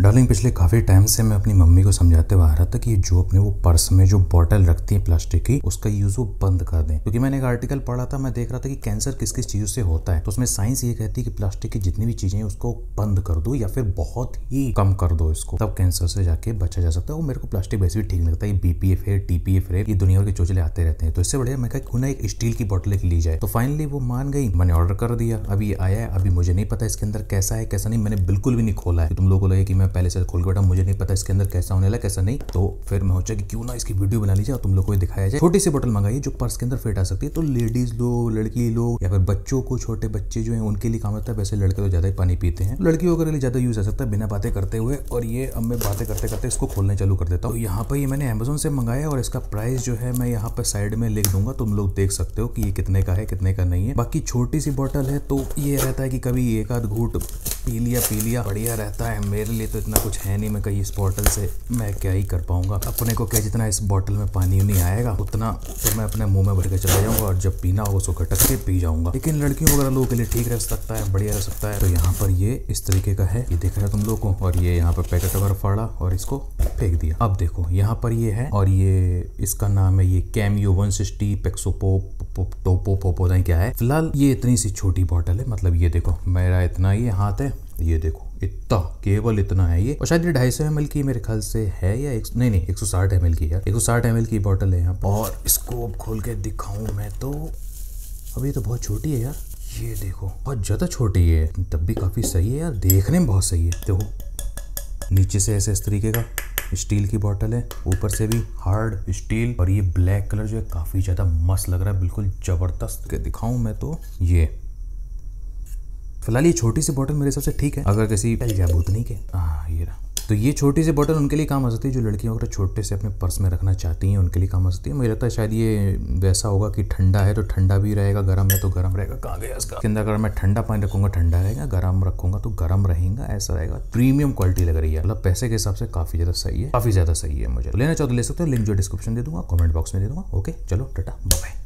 Darling पिछले काफ़ी time से मैं अपनी मम्मी को समझाते हुए आ रहा था कि जो अपने वो पर्स में जो बॉटल रखती है प्लास्टिक की, उसका यूज़ वो बंद कर दें। क्योंकि मैंने एक आर्टिकल पढ़ा था, मैं देख रहा था कि कैंसर किस किस चीज़ों से होता है। तो उसमें साइंस ये कहती है कि प्लास्टिक की जितनी भी चीज़ें उसको बंद कर दो या फिर बहुत ही कम कर दो इसको। तब कैंसर से जाके बचा जा सकता है। वो मेरे को प्लास्टिक वैसे भी ठीक लगता। है बीपीएफ है टीपीएफ है, ये दुनिया के चोचले आते रहते हैं। तो इससे बढ़िया मैं क्यों ना एक स्टील की बॉटल एक ली जाए? तो फाइनली वो मान गई। मैंने ऑर्डर कर दिया। अभी आया है, अभी मुझे नहीं पता इसके अंदर कैसा है, कैसा नहीं। मैंने बिल्कुल भी नहीं खोला है। तुम लोगों को लगे कि मैं पहले से खोल के बैठा मुझे नहीं पता इसके अंदर कैसा होने लगा कैसा नहीं। तो फिर मैं सोचा कि क्यों ना इसकी वीडियो बना लीजिए और तुम लोग को दिखाया जाए। छोटी सी बोतल मंगाई जो पर्स के अंदर फिट आ सकती है। तो लेडीज़ लो लड़की लो या फिर बच्चों को, छोटे बच्चे जो है, उनके लिए काम होता है। वैसे लड़के तो ज़्यादा ही पानी पीते हैं। लड़कियों के लिए ज़्यादा यूज़ आ सकता है बिना बातें करते हुए। और ये अब मैं बातें करते करते इसको खोलने चालू कर देता हूँ। तो यहाँ पर ये मैंने अमेजोन से मंगाया और इसका प्राइस जो है मैं यहाँ पर साइड में लिख दूँगा। तुम लोग देख सकते हो कि ये कितने का है, कितने का नहीं है। बाकी छोटी सी बोतल है तो ये रहता है कि कभी एक आध घूट पी लिया पी लिया, बढ़िया रहता है। मेरे लिए तो इतना कुछ है नहीं, मैं कहीं इस बॉटल से मैं क्या ही कर पाऊँगा। अपने को क्या जितना इस बॉटल में पानी नहीं आएगा, उतना तो मैं अपने मुँह में भर के चला जाऊँगा और जब पीना होगा, उसको घटक के पी जाऊँगा। लेकिन लड़कियों वगैरह लोगों के लिए ठीक रह सकता है, बढ़िया रह सकता है। तो यहाँ पर ये इस तरीके का है। ये देख रहे हो तुम लोग को, और ये यहाँ पर पैकेट वगैरह फाड़ा और इसको फेंक दिया। अब देखो, यहाँ पर ये है और ये इसका नाम है ये कैमियो वन सिक्सटी पेक्सोपोप टोपो पोपो क्या है। फ़िलहाल ये इतनी सी छोटी बॉटल है मतलब ये देखो, मेरा इतना ये हाथ है। ये देखो, इतना, केवल इतना है ये। और शायद ये ढाई सौ एम की मेरे ख्याल से है या एक नहीं नहीं, एक सौ साठ एम की यार एक सौ साठ एम की बॉटल है यहाँ और इसको अब खोल के दिखाऊँ मैं तो अभी तो बहुत छोटी है यार। ये देखो, बहुत ज़्यादा छोटी है। तब भी काफ़ी सही है यार, देखने में बहुत सही है। देखो, नीचे से ऐसे इस तरीके का स्टील की बोतल है, ऊपर से भी हार्ड स्टील और ये ब्लैक कलर जो है, काफ़ी ज़्यादा मस्त लग रहा है, बिल्कुल ज़बरदस्त। दिखाऊँ मैं तो ये। फ़िलहाल ये छोटी सी बोतल मेरे हिसाब से ठीक है। अगर किसी भूतनी के। हाँ ये रहा। तो ये छोटी सी बोतल उनके लिए काम आ सकती है जो लड़कियाँ अगर छोटे से अपने पर्स में रखना चाहती हैं उनके लिए काम आ सकती है। मुझे लगता है शायद ये वैसा होगा कि ठंडा है तो ठंडा भी रहेगा गर्म है तो गर्म रहेगा। कहाँ गया इसका? अंदर अगर मैं ठंडा पानी रखूँगा ठंडा रहेगा गर्म रखूँगा तो गर्म रहेगा ऐसा रहेगा। प्रीमियम क्वालिटी लग रही है। मतलब पैसे के हिसाब से काफ़ी ज़्यादा सही है काफ़ी ज़्यादा सही है मुझे। लेना चाहो तो ले सकते हो लिंक जो डिस्क्रिप्शन दे दूँगा कॉमेंट बॉक्स में दे दूँगा। ओके चलो टाटा बाय